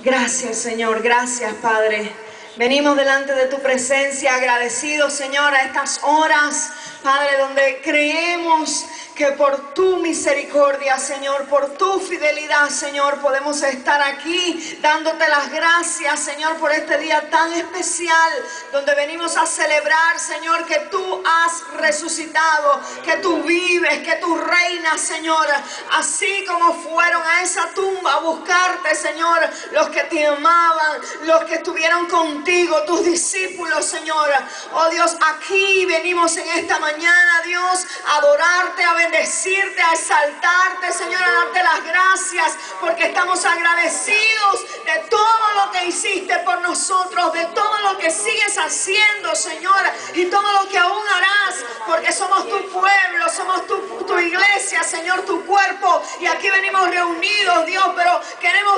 Gracias, Señor. Gracias, Padre. Venimos delante de tu presencia agradecidos, Señor, a estas horas, Padre, donde creemos que por tu misericordia, Señor, por tu fidelidad, Señor, podemos estar aquí dándote las gracias, Señor, por este día tan especial, donde venimos a celebrar, Señor, que tú has resucitado, que tú vives, que tú reinas, Señor, así como fueron a esa tumba a buscarte, Señor, los que te amaban, los que estuvieron contigo, tus discípulos, Señor. Oh Dios, aquí venimos en esta mañana, Dios, a adorarte, a bendecirte, a exaltarte, Señor, a darte las gracias, porque estamos agradecidos de todo lo que hiciste por nosotros, de todo lo que sigues haciendo, Señor, y todo lo que aún harás, porque somos tu pueblo, somos tu, tu iglesia, Señor, tu cuerpo, y aquí venimos reunidos, Dios, pero queremos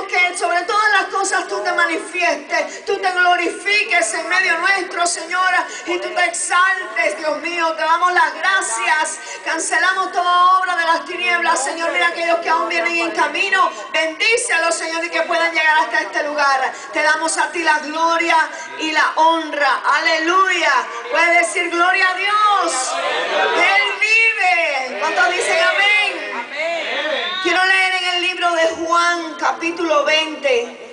cosas tú te manifiestes, tú te glorifiques en medio nuestro, Señor, y tú te exaltes, Dios mío, te damos las gracias, cancelamos toda obra de las tinieblas, Señor, mira aquellos que aún vienen en camino, bendícelos, Señor, y que puedan llegar hasta este lugar. Te damos a ti la gloria y la honra, aleluya. Puedes decir gloria a Dios, Él vive. ¿Cuántos dicen amén? Quiero leer en el libro de Juan, capítulo 20.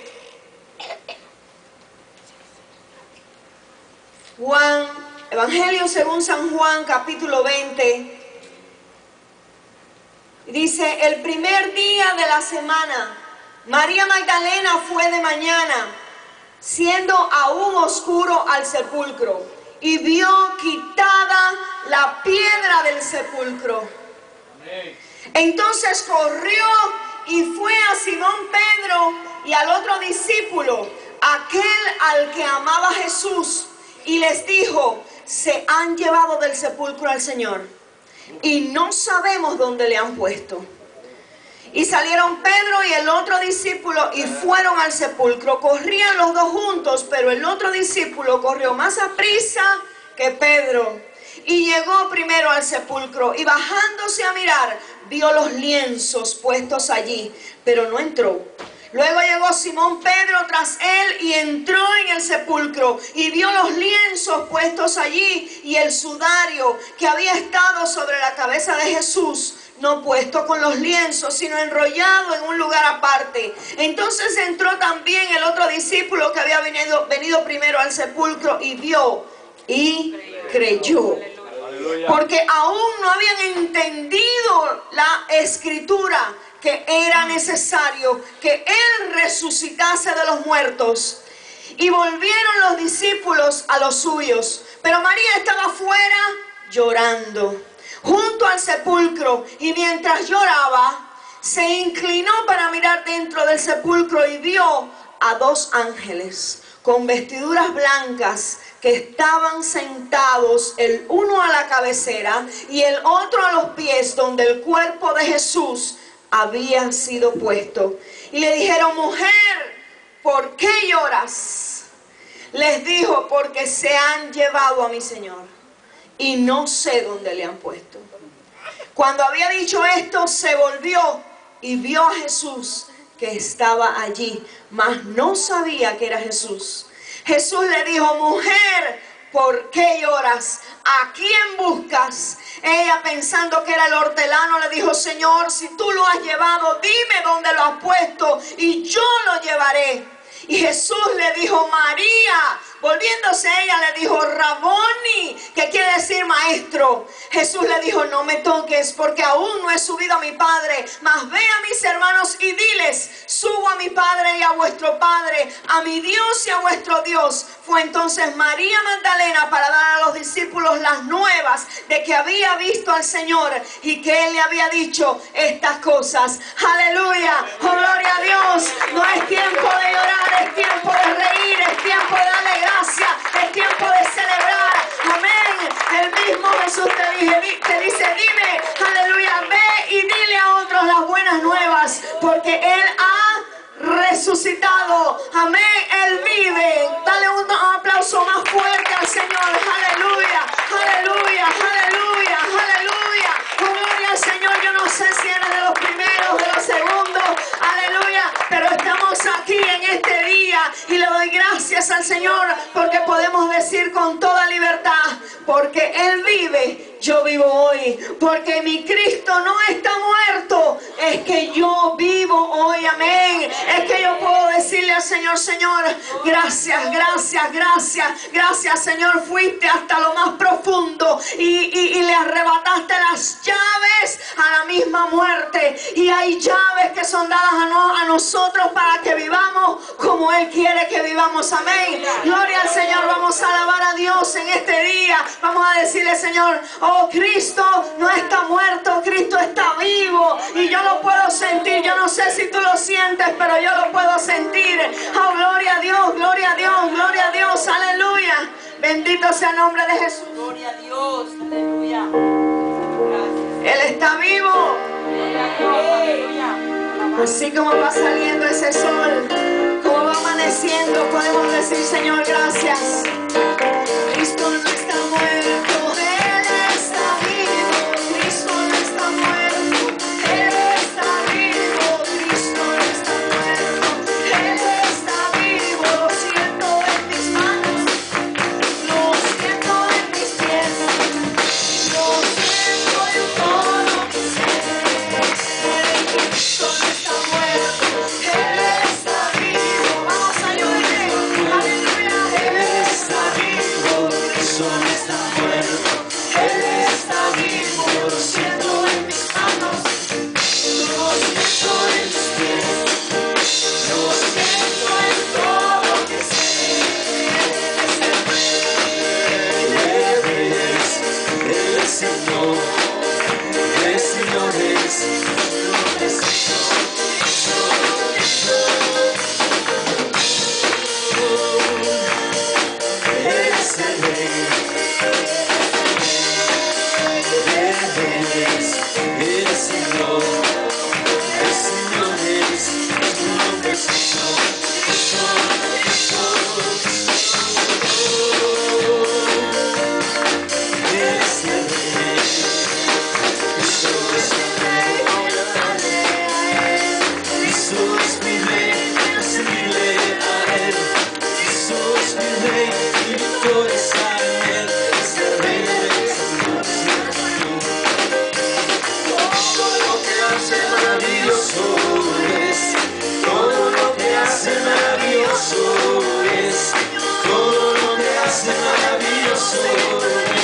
Juan, Evangelio según San Juan, capítulo 20. Dice, el primer día de la semana, María Magdalena fue de mañana, siendo aún oscuro al sepulcro, y vio quitada la piedra del sepulcro. Entonces corrió y fue a Simón Pedro y al otro discípulo, aquel al que amaba Jesús, y les dijo, se han llevado del sepulcro al Señor y no sabemos dónde le han puesto. Y salieron Pedro y el otro discípulo y fueron al sepulcro. Corrían los dos juntos, pero el otro discípulo corrió más a prisa que Pedro. Y llegó primero al sepulcro y bajándose a mirar, vio los lienzos puestos allí, pero no entró. Luego llegó Simón Pedro tras él y entró en el sepulcro y vio los lienzos puestos allí y el sudario que había estado sobre la cabeza de Jesús, no puesto con los lienzos, sino enrollado en un lugar aparte. Entonces entró también el otro discípulo que había venido, venido primero al sepulcro y vio y creyó. Porque aún no habían entendido la escritura que era necesario que Él resucitase de los muertos. Y volvieron los discípulos a los suyos. Pero María estaba fuera llorando, junto al sepulcro. Y mientras lloraba, se inclinó para mirar dentro del sepulcro y vio a dos ángeles con vestiduras blancas que estaban sentados el uno a la cabecera y el otro a los pies donde el cuerpo de Jesús había sido puesto. Y le dijeron, mujer, ¿por qué lloras? Les dijo, porque se han llevado a mi Señor y no sé dónde le han puesto. Cuando había dicho esto, se volvió y vio a Jesús que estaba allí, mas no sabía que era Jesús. Jesús le dijo, mujer, ¿por qué lloras? ¿A quién buscas? Ella pensando que era el hortelano le dijo, Señor, si tú lo has llevado, dime dónde lo has puesto y yo lo llevaré. Y Jesús le dijo, María, volviéndose ella, le dijo, Raboni, que quiere decir maestro. Jesús le dijo, no me toques porque aún no he subido a mi Padre, mas ve a mis hermanos y diles, subo a mi Padre y a vuestro Padre, a mi Dios y a vuestro Dios. Fue entonces María Magdalena para dar a los discípulos las nuevas de que había visto al Señor y que Él le había dicho estas cosas. Aleluya, oh, gloria a Dios. No es tiempo de llorar, es tiempo de reír, es tiempo de darle gracias, es tiempo de celebrar. Amén. El mismo Jesús te, dije, te dice, dime, aleluya, ve y dile a otros las buenas nuevas, porque Él ha resucitado. Amén. Él vive. Dale un aplauso más fuerte al Señor. Aleluya. Aleluya. Aleluya. Gloria al Señor. Yo no sé si eres de los primeros, de los segundos. Aleluya. Y doy gracias al Señor porque podemos decir con toda libertad, porque Él vive, yo vivo hoy. Porque mi Cristo no está muerto, es que yo vivo hoy. Amén. Es que yo puedo decirle al Señor, Señor, gracias, gracias, gracias, gracias, Señor. Fuiste hasta lo más profundo y, le arrebataste las llaves a la misma muerte. Y hay llaves que son dadas a, a nosotros para que vivamos como Él quiere que vivamos. Amén. Gloria al Señor. Vamos a alabar a Dios en este día. Vamos a decirle, Señor, oh Cristo no está muerto, Cristo está vivo. Y yo lo puedo sentir. Yo no sé si tú lo sientes, pero yo lo puedo sentir. Oh, gloria a Dios, gloria a Dios, gloria a Dios. Aleluya. Bendito sea el nombre de Jesús. Gloria a Dios. Aleluya. Él está vivo. Así como va saliendo ese sol, como va amaneciendo, podemos decir, Señor, gracias. Cristo maravilloso.